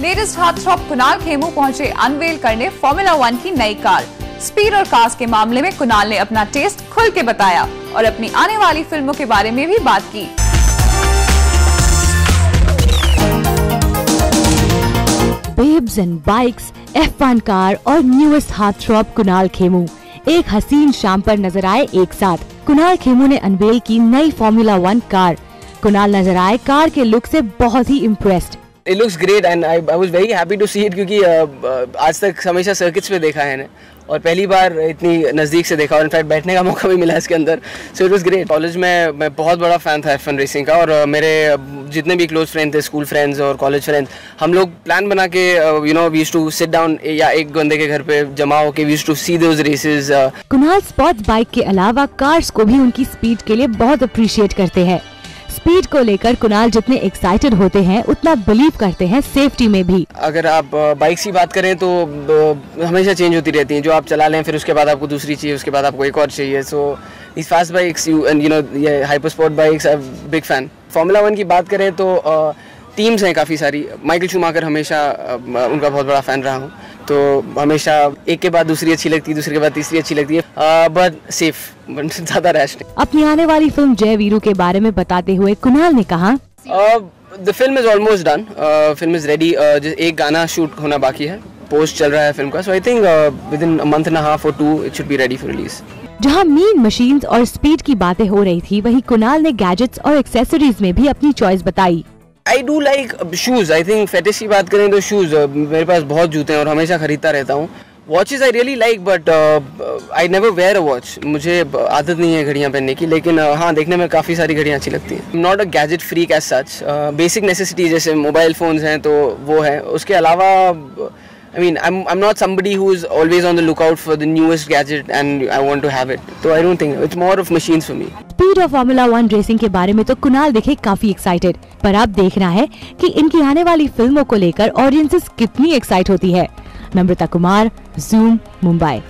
Latest थ्रॉप Kunal Khemu पहुँचे unwell करने formula one की नई कार। स्पीड और कास्ट के मामले में कुणाल ने अपना टेस्ट खुल के बताया और अपनी आने वाली फ़िल्मों के बारे में भी बात की। Babes and bikes F1 car और न्यूएस्ट हाथ थ्रॉप कुणाल खेमू एक हसीन शाम पर नज़र आए एक साथ। कुणाल खेमू ने अनवेल की नई फॉर्मूला वन कार। कुणाल नज़र आए कार के लुक से बहुत ही impressed it looks great and I I was very happy to see it क्योंकि uh, uh, आज तक हमेशा सर्किट्स पे देखा है और पहली बार इतनी नज़दीक से देखा और इनफैक्ट बैठने का मौका भी मिला इसके अंदर। So it was great college में मैं बहुत बड़ा फ़ैन था एफ़ रेसिंग का और uh, मेरे जितने भी क्लोज फ्रेंड थे स्कूल फ्रेंड्स और कॉलेज फ्रेंड्स हम लोग प्लान बना के you know we to sit down या एक बंदे के घर पे जमा होके we to see those races Kunal sports bike के अलावा कार्स को भी उनकी स्पीड के लिए बहुत अप्रिशिएट करते हैं। स्पीड को लेकर कुणाल जितने एक्साइटेड होते हैं, उतना बिलीव करते हैं सेफ्टी में भी। अगर आप बाइक की बात करें तो हमेशा चेंज होती रहती है। जो आप चला लें, फिर उसके बाद आपको दूसरी चाहिए, उसके बाद आपको एक और चाहिए। सो इस fast bikes you and you know ये hyper sport bikes I big fan Formula One की बात करें तो टीम्स हैं काफ़ी सारी। माइकल शूमाकर हमेशा उनका बहुत बड़ा फ़ैन रहा हूँ। तो हमेशा एक के बाद दूसरी अच्छी लगती है दूसरे के बाद तीसरी अच्छी लगती है। बट सेफ़ ज़्यादा रैश नहीं। अपनी आने वाली फ़िल्म जय वीरू के बारे में बताते हुए कुणाल ने कहा the film is almost done film is ready एक गाना शूट होना बाकी है। पोस्ट चल रहा है फ़िल्म का। So I think within month and half और two it should be ready for release जहाँ मीन मशीन्स और स्पीड की बातें हो रही थी वहीं कुणाल ने गैजेट्स और एक्सेसरीज में भी अपनी चॉइस बताई। I do like shoes I think fetish की बात करें तो शूज़ uh, मेरे पास बहुत जूते हैं और हमेशा खरीदता रहता हूँ। Watches I really like but I never wear a watch मुझे आदत नहीं है घड़ियाँ पहनने की लेकिन uh, हाँ देखने में काफ़ी सारी घड़ियाँ अच्छी लगती हैं। Not a gadget free cash such basic necessity जैसे मोबाइल फ़ोन्स हैं तो वो है। उसके अलावा I mean, I'm, I'm not somebody who's always on the lookout for the newest gadget and I want to have it. So I don't think it's more of machines for me. Speed of Formula one racing के बारे में तो कुणाल दिखे काफ़ी excited पर अब देखना है कि इनकी आने वाली फ़िल्मों को लेकर ऑडियंसेस कितनी एक्साइट होती है नम्रता कुमार जूम मुंबई